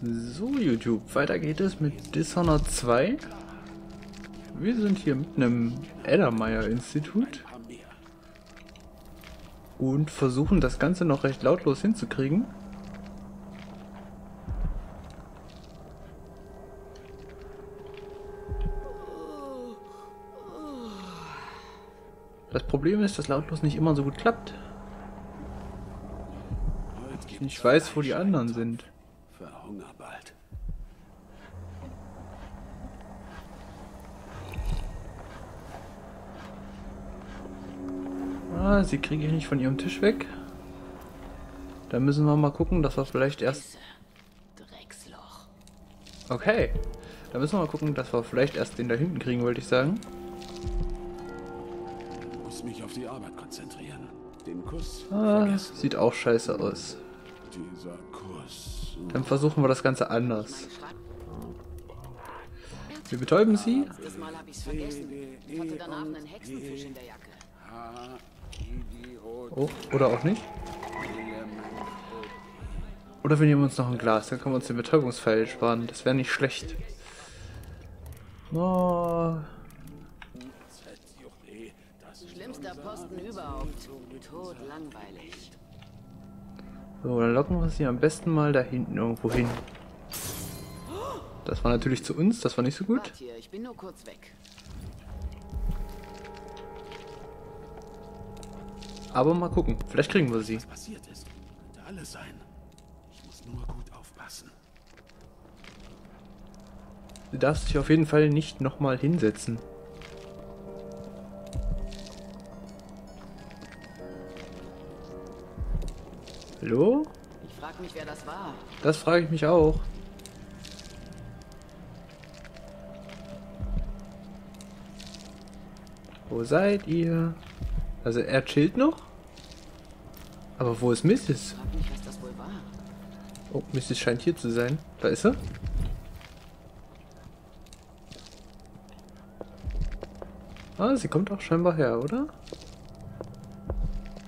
So, YouTube, weiter geht es mit Dishonored 2. Wir sind hier mit einem Eddermeyer-Institut und versuchen das Ganze noch recht lautlos hinzukriegen. Das Problem ist, dass lautlos nicht immer so gut klappt. Ich weiß, wo die anderen sind. Verhunger bald. Ah, sie kriege ich nicht von ihrem Tisch weg. Da müssen wir mal gucken, dass wir vielleicht erst... Okay. Da müssen wir mal gucken, dass wir vielleicht erst den da hinten kriegen, wollte ich sagen. Ich muss mich auf die Arbeit konzentrieren. Den Kuss Ah, sieht auch scheiße aus. Dieser Kuss. Dann versuchen wir das Ganze anders. Wir betäuben sie. Das Mal hab ich's vergessen. Ich hatte danach einen Hexenfisch in der Jacke. Oh, oder auch nicht. Oder wir nehmen uns noch ein Glas, dann können wir uns den Betäubungspfeil sparen. Das wäre nicht schlecht. Oh, Schlimmster Posten überhaupt. Tot langweilig. So, dann locken wir sie am besten mal da hinten irgendwo hin. Das war natürlich zu uns, das war nicht so gut. Ich bin nur kurz weg. Aber mal gucken, vielleicht kriegen wir sie. Was passiert ist, könnte alles sein. Ich muss nur gut aufpassen. Du darfst dich auf jeden Fall nicht nochmal hinsetzen. Hallo? Ich frag mich, wer das war. Das frage ich mich auch. Wo seid ihr? Also er chillt noch? Aber wo ist Mrs.? Oh, Mrs. scheint hier zu sein. Da ist er. Ah, sie kommt auch scheinbar her, oder?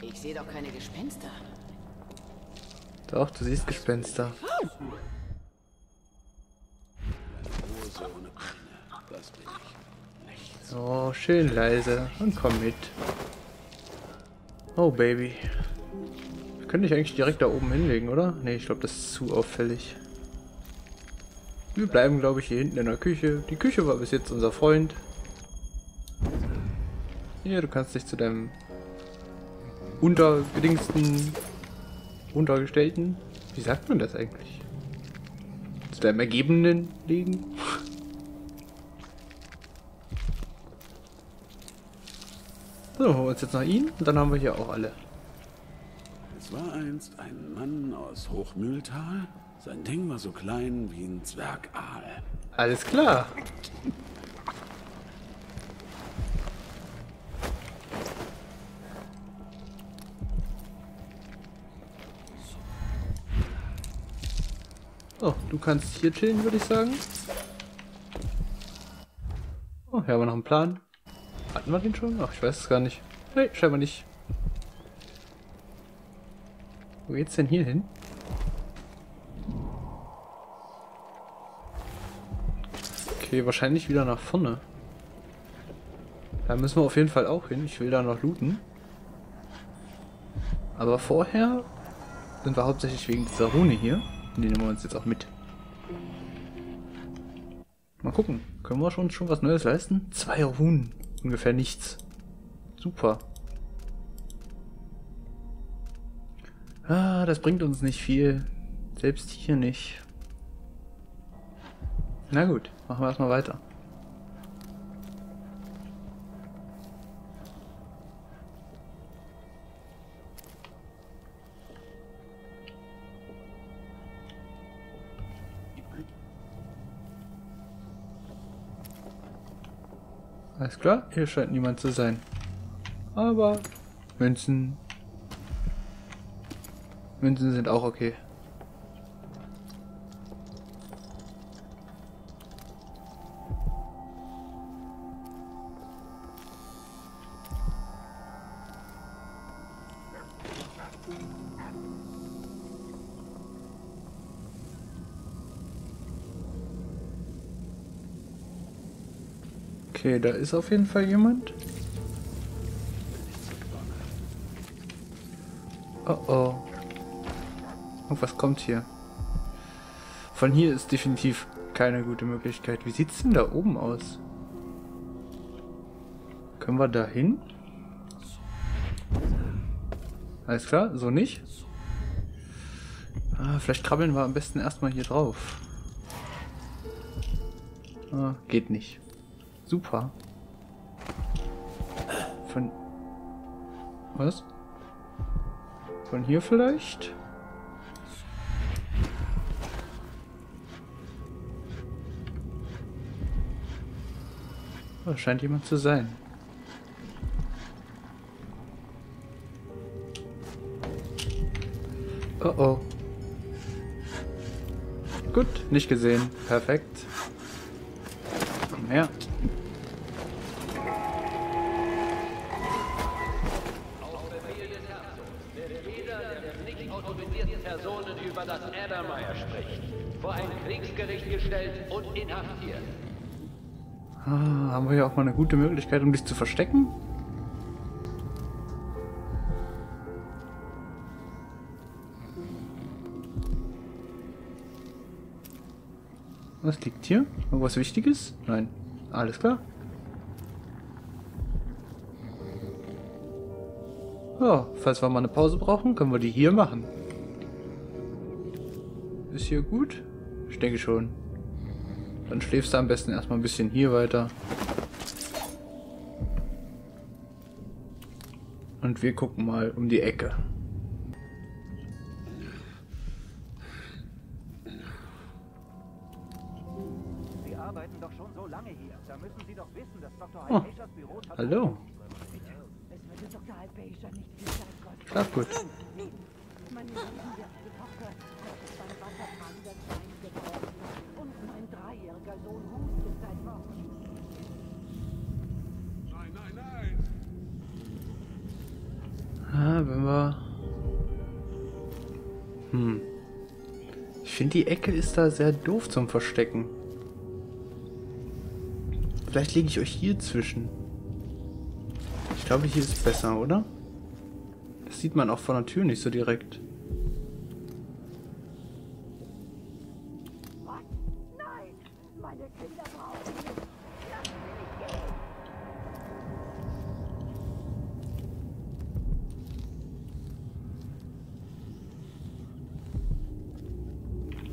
Ich sehe doch keine Gespenster. Doch, du siehst Gespenster. Ich. Oh, schön leise. Und komm mit. Oh, Baby. Wir können dich eigentlich direkt da oben hinlegen, oder? Nee, ich glaube, das ist zu auffällig. Wir bleiben, glaube ich, hier hinten in der Küche. Die Küche war bis jetzt unser Freund. Hier, du kannst dich zu deinem untergedingsten, untergestellten, wie sagt man das eigentlich? Zu deinem Ergebenen legen. So, holen wir uns jetzt noch ihn und dann haben wir hier auch alle. Es war einst ein Mann aus Hochmühltal. Sein Ding war so klein wie ein Zwergaal. Alles klar. Oh, du kannst hier chillen, würde ich sagen. Oh, hier haben wir noch einen Plan. Hatten wir den schon? Ach, ich weiß es gar nicht. Nee, scheinbar nicht. Wo geht's denn hier hin? Okay, wahrscheinlich wieder nach vorne. Da müssen wir auf jeden Fall auch hin. Ich will da noch looten. Aber vorher sind wir hauptsächlich wegen dieser Rune hier. Die nehmen wir uns jetzt auch mit. Mal gucken. Können wir schon, schon was Neues leisten? Zwei Runen. Ungefähr nichts. Super. Ah, das bringt uns nicht viel. Selbst hier nicht. Na gut, machen wir erstmal weiter. Alles klar, hier scheint niemand zu sein. Aber Münzen. Münzen sind auch okay. Okay, da ist auf jeden Fall jemand. Oh oh. Irgendwas kommt hier. Von hier ist definitiv keine gute Möglichkeit. Wie sieht's denn da oben aus? Können wir da hin? Alles klar, so nicht. Ah, vielleicht krabbeln wir am besten erstmal hier drauf. Ah, geht nicht. Super. Von... Was? Von hier vielleicht? Oh, scheint jemand zu sein. Oh oh. Gut, nicht gesehen. Perfekt. Komm her. Ah, haben wir hier auch mal eine gute Möglichkeit, um dich zu verstecken? Was liegt hier? Irgendwas Wichtiges? Nein. Alles klar. Ja, falls wir mal eine Pause brauchen, können wir die hier machen. Ist hier gut? Ich denke schon. Dann schläfst du am besten erstmal ein bisschen hier weiter. Und wir gucken mal um die Ecke. Sie arbeiten doch schon so lange hier. Da müssen Sie doch wissen, dass Dr. Oh. Büro Hallo. Es würde Ecke ist da sehr doof zum Verstecken. Vielleicht lege ich euch hier zwischen. Ich glaube, hier ist besser, oder? Das sieht man auch von der Tür nicht so direkt. Was? Nein! Meine Kinder brauchen mich! Lassen Sie mich gehen!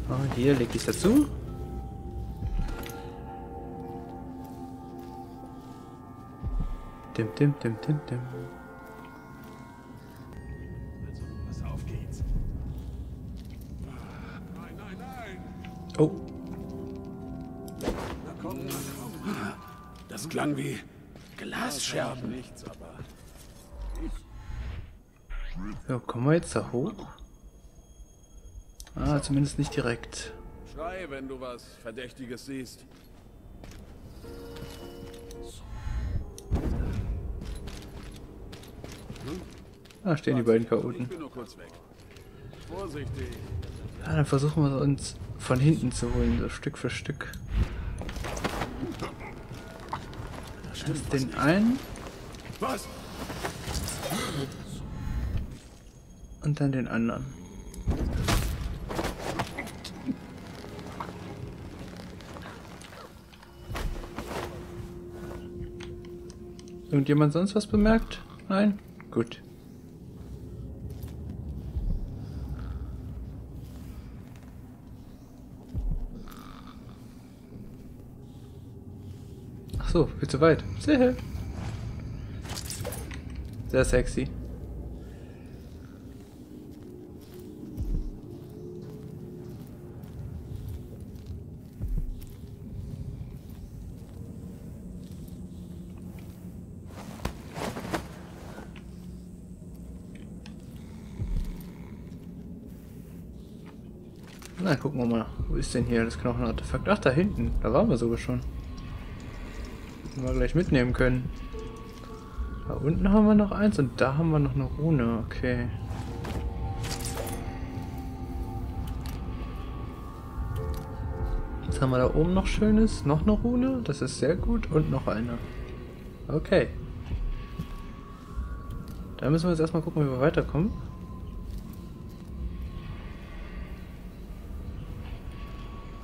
Ah, hier lege ich dazu. Dim, dim, dim, dim, dim. Also! Oh, Na komm, na komm. Das klang wie Glasscherben. So, kommen wir jetzt da hoch? Ah, zumindest nicht direkt. schrei, wenn du was Verdächtiges siehst. Ah, stehen die beiden Chaoten. Ja, dann versuchen wir uns von hinten zu holen, so Stück für Stück. Erst den einen Was? und dann den anderen. Irgendjemand sonst was bemerkt? Nein? Gut. Ach so, viel zu weit. Sehr. Sehr sexy. Na, gucken wir mal. Wo ist denn hier das Knochenartefakt? Ach, da hinten. Da waren wir sogar schon. Hätten wir gleich mitnehmen können. Da unten haben wir noch eins und da haben wir noch eine Rune. Okay. Was haben wir da oben noch Schönes? Noch eine Rune? Das ist sehr gut. Und noch eine. Okay. Da müssen wir jetzt erstmal gucken, wie wir weiterkommen.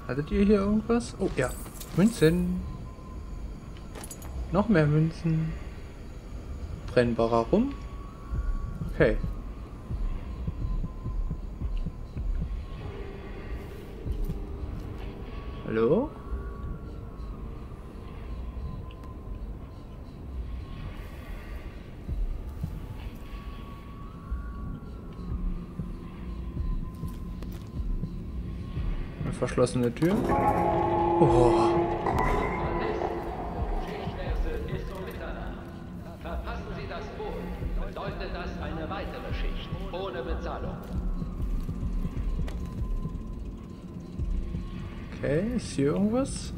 Hattet ihr hier irgendwas? Oh ja. Münzen. Noch mehr Münzen. Brennbarer Rum. Okay. Hallo? Eine verschlossene Tür. Oh. Schichtwechsel ist um Mitternacht. Verpassen Sie das Boot, bedeutet das eine weitere Schicht ohne Bezahlung. Okay, ist hier irgendwas?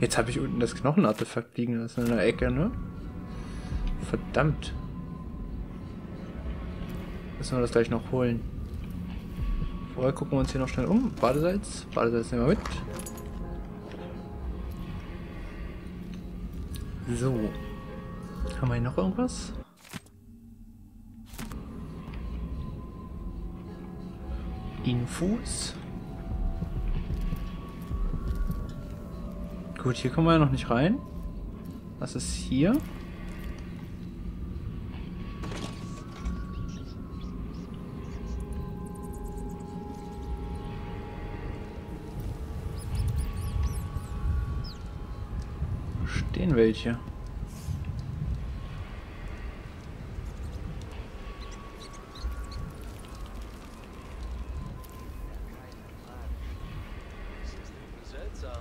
Jetzt habe ich unten das Knochenartefakt liegen lassen in der Ecke, ne? Verdammt. Müssen wir das gleich noch holen. Vorher gucken wir uns hier noch schnell um. Badesalz. Badesalz nehmen wir mit. So. Haben wir hier noch irgendwas? Infos. Gut, hier kommen wir ja noch nicht rein. Was ist hier? Stehen welche? Seltsam.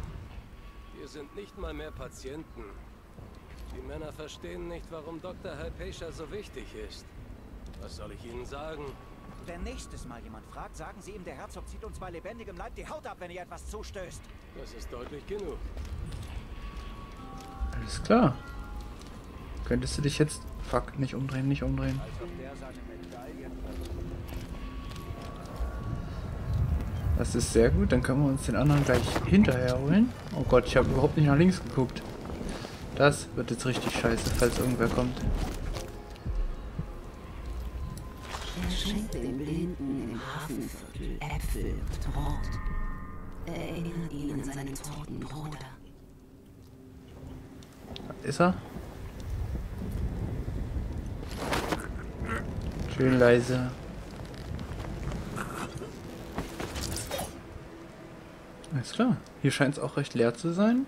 Hier sind nicht mal mehr Patienten. Die Männer verstehen nicht, warum Dr. Hypatia so wichtig ist. Was soll ich ihnen sagen? Wenn nächstes Mal jemand fragt, sagen Sie ihm, der Herzog zieht uns bei lebendigem Leib die Haut ab, wenn ihr etwas zustößt. Das ist deutlich genug. Alles klar. Könntest du dich jetzt... Fuck, nicht umdrehen, nicht umdrehen. Das ist sehr gut, dann können wir uns den anderen gleich hinterher holen. Oh Gott, ich habe überhaupt nicht nach links geguckt. Das wird jetzt richtig scheiße, falls irgendwer kommt. Er schenkt den Blinden im Hafenviertel Äpfel und Brot. Erinnert ihn an seinen toten Bruder. Ist er? Schön leise. Alles klar. Hier scheint es auch recht leer zu sein.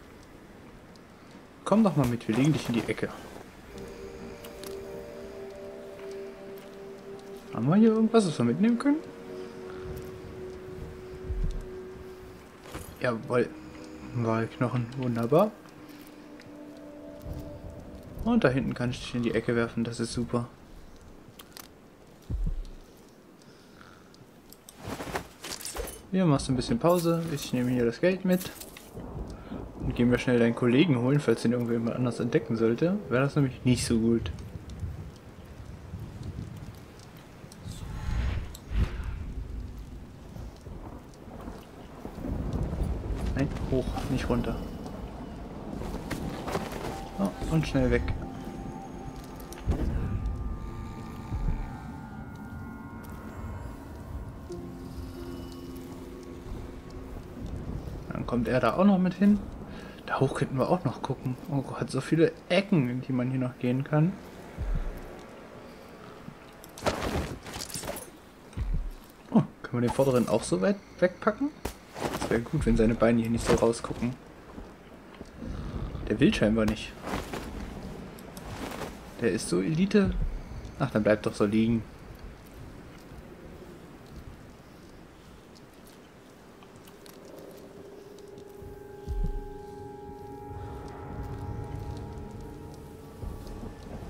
Komm doch mal mit, wir legen dich in die Ecke. Haben wir hier irgendwas, was wir mitnehmen können? Jawohl. Wahlknochen, wunderbar. Und da hinten kann ich dich in die Ecke werfen, das ist super. Hier machst du ein bisschen Pause, ich nehme hier das Geld mit. Und gehen wir schnell deinen Kollegen holen, falls den irgendjemand anders entdecken sollte. Wäre das nämlich nicht so gut. Nein, hoch, nicht runter. Und schnell weg. Dann kommt er da auch noch mit hin. Da hoch könnten wir auch noch gucken. Oh Gott, so viele Ecken, in die man hier noch gehen kann. Oh, können wir den vorderen auch so weit wegpacken? Das wäre gut, wenn seine Beine hier nicht so rausgucken. Will scheinbar nicht. Der ist so Elite. Ach, dann bleibt doch so liegen.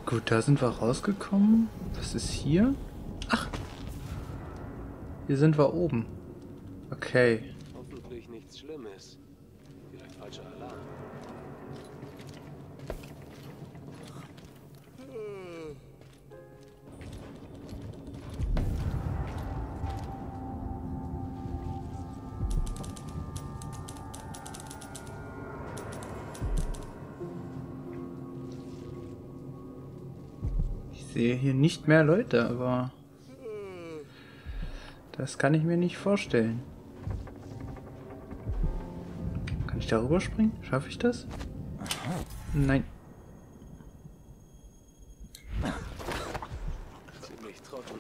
Gut, da sind wir rausgekommen. Was ist hier? Ach! Hier sind wir oben. Okay. Hoffentlich nichts Schlimmes. Vielleicht falscher Alarm. Sehe hier nicht mehr Leute, aber das kann ich mir nicht vorstellen. Kann ich darüber springen? Schaffe ich das? Nein. Ziemlich trocken.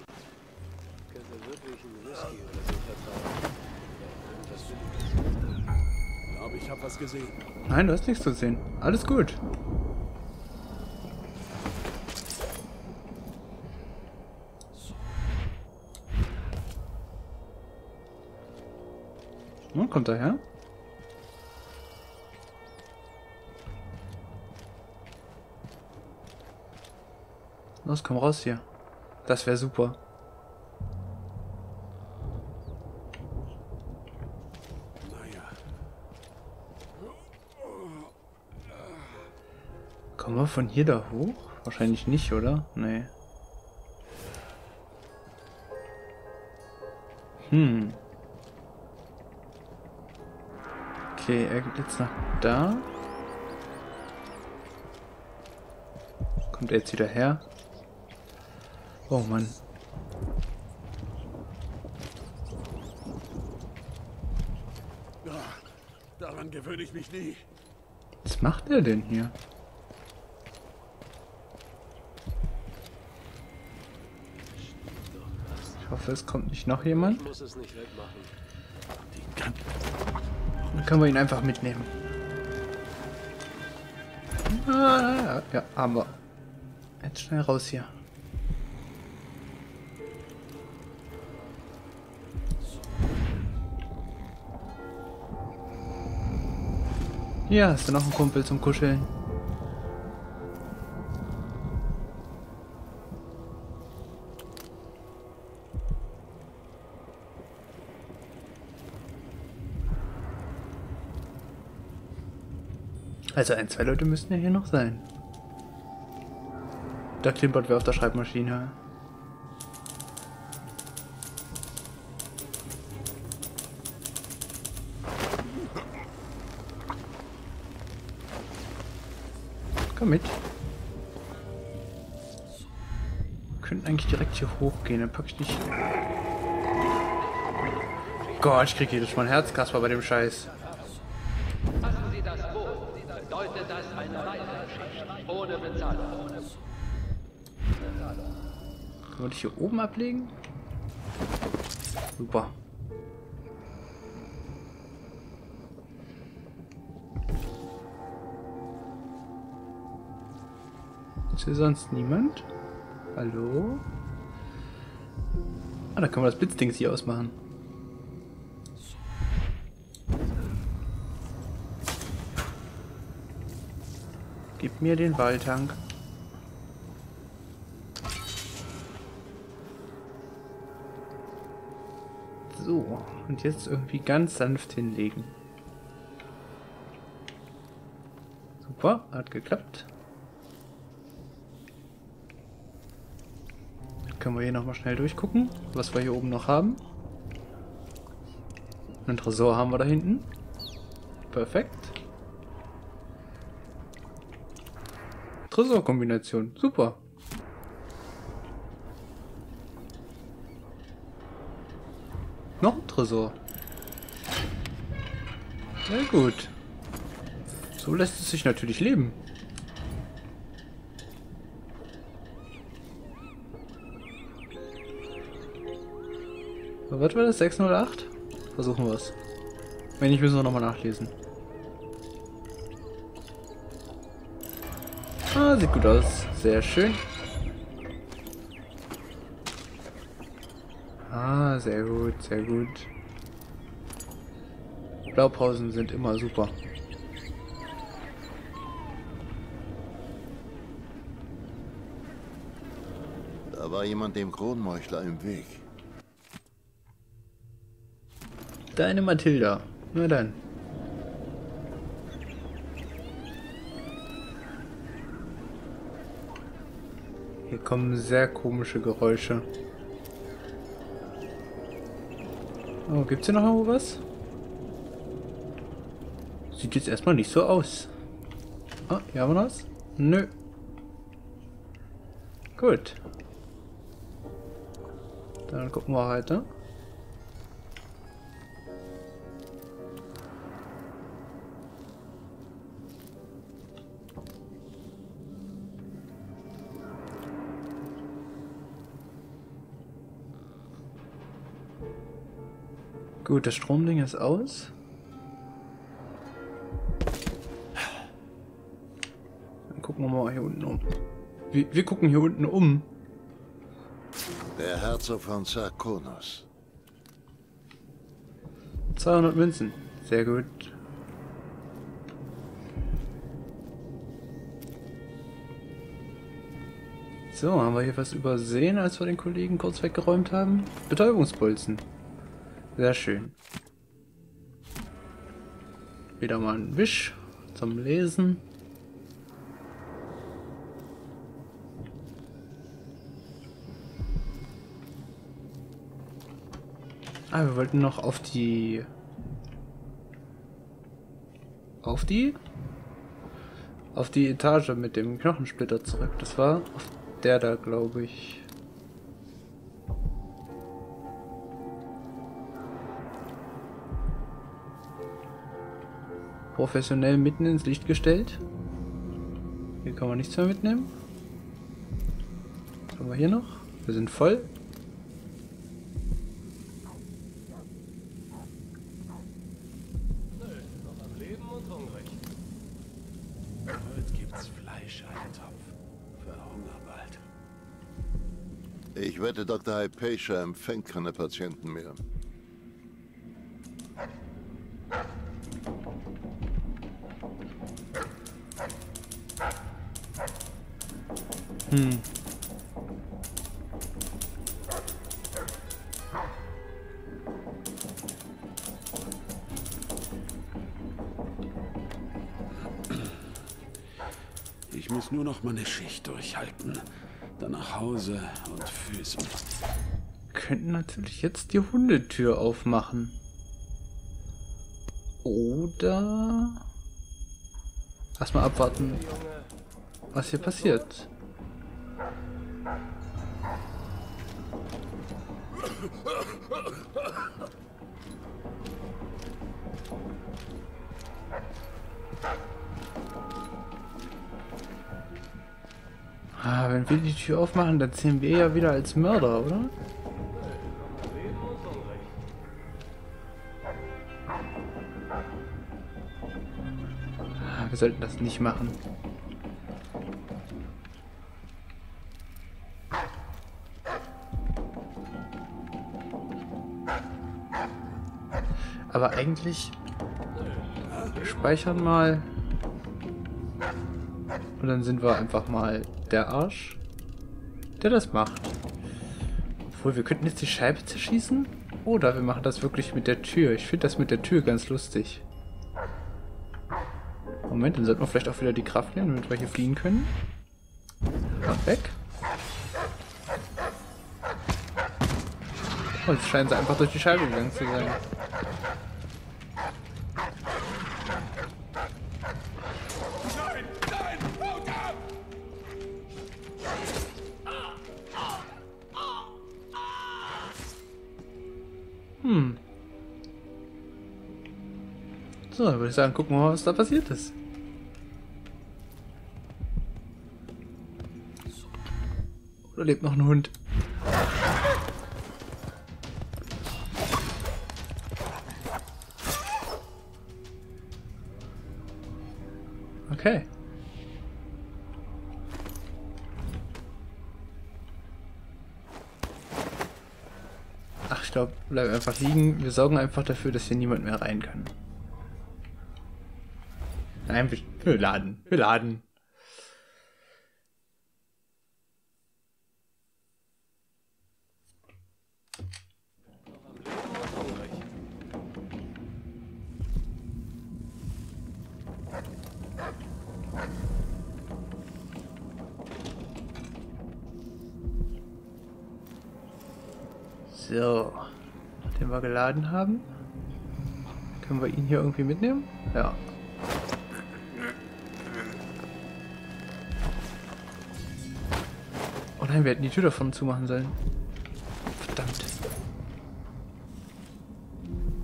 Nein, du hast nichts zu sehen. Alles gut. Nun kommt er her. Los, komm raus hier. Das wäre super. Kommen wir von hier da hoch? Wahrscheinlich nicht, oder? Nee. Hm. Okay, er geht jetzt nach da. Kommt er jetzt wieder her? Oh Mann. daran gewöhne ich mich nie. Was macht er denn hier? Ich hoffe, es kommt nicht noch jemand. Ich muss es nicht wegmachen. Die kann Dann können wir ihn einfach mitnehmen. Ah, ja, haben wir. Jetzt schnell raus hier. Hier hast du noch einen Kumpel zum Kuscheln. Also ein, zwei Leute müssten ja hier noch sein. Da klimpert wer auf der Schreibmaschine. Komm mit. Wir könnten eigentlich direkt hier hochgehen, dann pack ich dich. Gott, ich krieg jedes Mal ein Herzkasper bei dem Scheiß. Sie das eine weitere Schicht. Ohne Bezahlung. Wir dich hier oben ablegen? Super. Ist hier sonst niemand? Hallo? Ah, da können wir das Blitzdings hier ausmachen. Gib mir den Walltank. So, und jetzt irgendwie ganz sanft hinlegen. Super, hat geklappt. Dann können wir hier nochmal schnell durchgucken, was wir hier oben noch haben. Einen Tresor haben wir da hinten. Perfekt. Tresorkombination, super. Noch ein Tresor. Sehr gut. So lässt es sich natürlich leben. Was war das? 608? Versuchen wir es. Wenn nicht, müssen wir nochmal nachlesen. Sieht gut aus. Sehr schön. Ah, sehr gut, sehr gut. Blaupausen sind immer super. Da war jemand dem Kronmeuchler im Weg. Deine Mathilda. Na dann. kommen sehr komische Geräusche. Oh, gibt's hier noch irgendwo was? Sieht jetzt erstmal nicht so aus. Ah, hier haben wir was? Nö. Gut. Dann gucken wir weiter. Gut, das Stromding ist aus. Dann gucken wir mal hier unten um. Wir, wir gucken hier unten um. Der Herzog von Sarkonos. 200 Münzen. Sehr gut. So, haben wir hier was übersehen, als wir den Kollegen kurz weggeräumt haben? Betäubungspulsen. Sehr schön. Wieder mal ein Wisch zum Lesen. Ah, wir wollten noch auf die... Auf die? Auf die Etage mit dem Knochensplitter zurück. Das war auf der da, glaube ich. Professionell mitten ins Licht gestellt. Hier kann man nichts mehr mitnehmen. Was haben wir hier noch? Wir sind voll. Nö, noch am Leben und hungrig. Heute gibt's Fleischeintopf. Verhunger bald. Ich wette, Dr. Hypatia empfängt keine Patienten mehr. Hm. Ich muss nur noch meine Schicht durchhalten. Dann nach Hause und Füßen. könnten natürlich jetzt die Hundetür aufmachen. Oder erstmal abwarten, was hier passiert. Ah, wenn wir die Tür aufmachen, dann zählen wir ja wieder als Mörder, oder? Ah, Wir sollten das nicht machen. Eigentlich speichern mal und dann sind wir einfach mal der Arsch, der das macht. Obwohl, wir könnten jetzt die Scheibe zerschießen. Oder wir machen das wirklich mit der Tür. Ich finde das mit der Tür ganz lustig. Moment, dann sollten wir vielleicht auch wieder die Kraft nehmen, damit wir hier fliehen können. Und weg. Oh, jetzt scheinen sie einfach durch die Scheibe gegangen zu sein. So, dann würde ich sagen, gucken wir mal, was da passiert ist. Oder lebt noch ein Hund? Okay. Ach, ich glaube, bleib einfach liegen. Wir sorgen einfach dafür, dass hier niemand mehr rein kann. Nein, wir, laden. Wir laden. So, nachdem wir geladen haben, können wir ihn hier irgendwie mitnehmen? Ja. Nein, wir hätten die Tür davon zumachen sollen. Verdammt.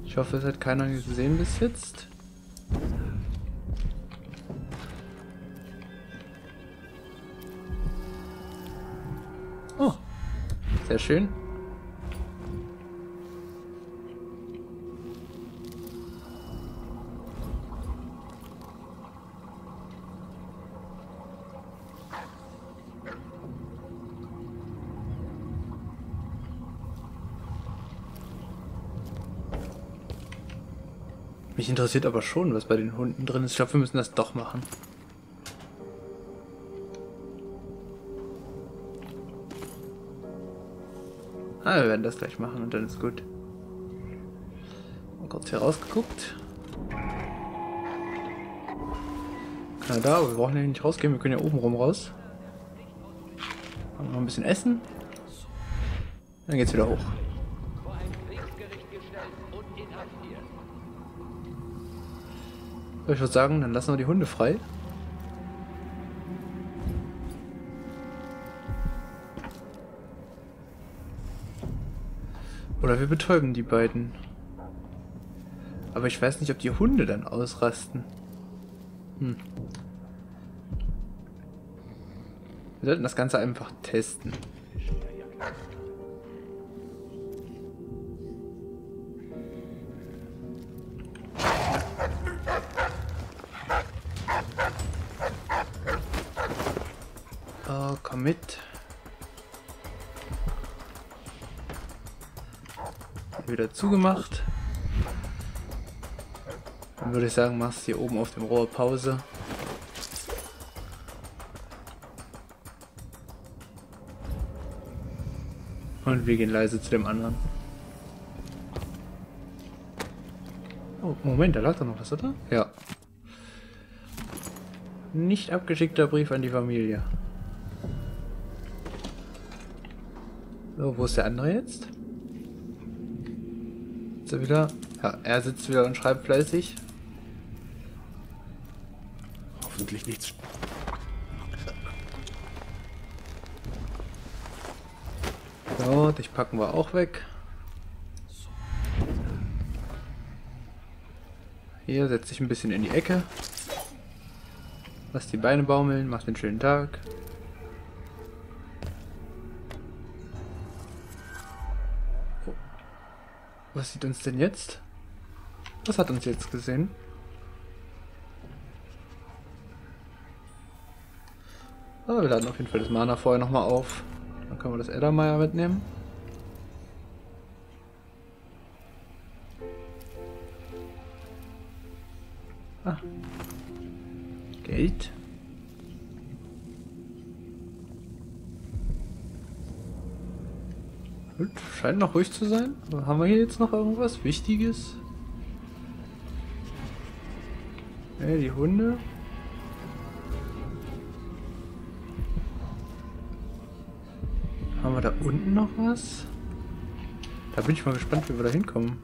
Ich hoffe, es hat keiner gesehen bis jetzt. Oh, sehr schön. Mich interessiert aber schon, was bei den Hunden drin ist. Ich glaube, wir müssen das doch machen. Ah, wir werden das gleich machen und dann ist gut. Mal kurz hier rausgeguckt. Na da, aber wir brauchen ja nicht rausgehen, wir können ja oben rum raus. Haben noch ein bisschen Essen. Dann geht's wieder hoch. Vor ein Kriegsgericht gestellt und inhaftiert. So, Ich würde sagen, dann lassen wir die Hunde frei. Oder wir betäuben die beiden. Aber ich weiß nicht, ob die Hunde dann ausrasten. Hm. Wir sollten das Ganze einfach testen. Komm mit. Wieder zugemacht. Dann würde ich sagen, machst hier oben auf dem Rohr Pause. Und wir gehen leise zu dem anderen. Oh, Moment, da lag doch noch was, oder? Ja. Nicht abgeschickter Brief an die Familie. Wo ist der andere jetzt? Ist er wieder? Ja, er sitzt wieder und schreibt fleißig. Hoffentlich nichts. So, dich packen wir auch weg. Hier, setz dich ein bisschen in die Ecke. Lass die Beine baumeln, mach den schönen Tag. Was sieht uns denn jetzt? Was hat uns jetzt gesehen? Ah, wir laden auf jeden Fall das Mana vorher nochmal auf. Dann können wir das Eddermeier mitnehmen. Ah. Geld. Gut, scheint noch ruhig zu sein. Aber haben wir hier jetzt noch irgendwas Wichtiges? Ja, die Hunde. Haben wir da unten noch was? Da bin ich mal gespannt, wie wir da hinkommen.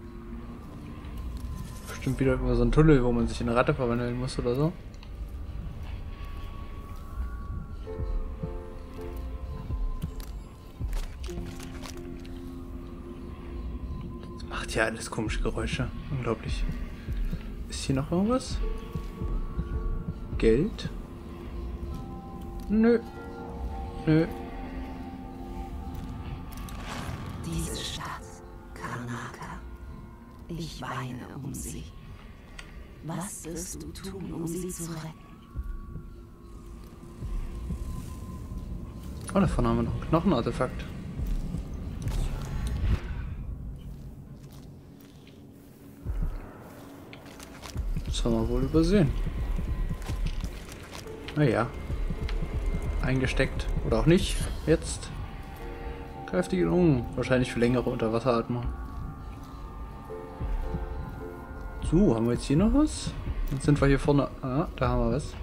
Bestimmt wieder über so einen Tunnel, wo man sich in eine Ratte verwandeln muss oder so. Ja alles komische Geräusche. Unglaublich. Ist hier noch irgendwas? Geld? Nö. Nö. Diese Stadt, Karnaka. Ich weine um sie. Was wirst du tun, um sie zu retten? Oh, da vorne haben wir noch ein Knochenartefakt. Das haben wir wohl übersehen. Naja. Eingesteckt. Oder auch nicht. Jetzt. Kräftige Lungen. Wahrscheinlich für längere Unterwasseratmung. So, haben wir jetzt hier noch was? Dann sind wir hier vorne. Ah, da haben wir was.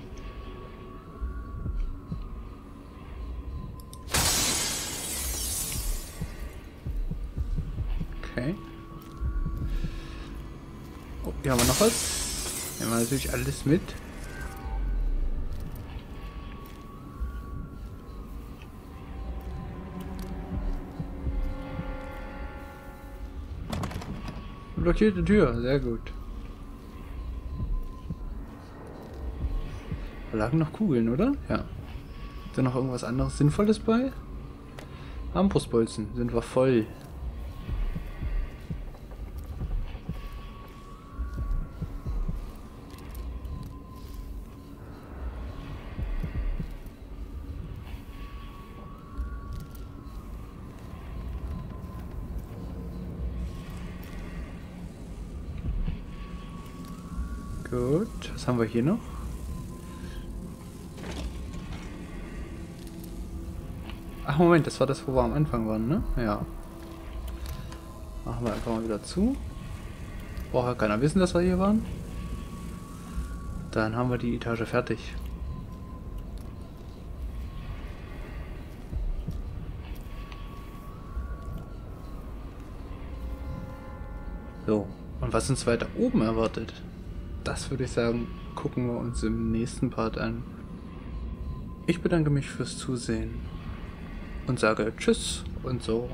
natürlich alles mit. Blockierte Tür, sehr gut. Da lagen noch Kugeln, oder? Ja. Ist da noch irgendwas anderes Sinnvolles bei? Armbrustbolzen sind wir voll. Gut, was haben wir hier noch? Ach Moment, das war das, wo wir am Anfang waren, ne? Ja. Machen wir einfach mal wieder zu. Braucht ja keiner wissen, dass wir hier waren. Dann haben wir die Etage fertig. So, und was uns weiter oben erwartet, das würde ich sagen, gucken wir uns im nächsten Part an. Ich bedanke mich fürs Zusehen und sage Tschüss und so.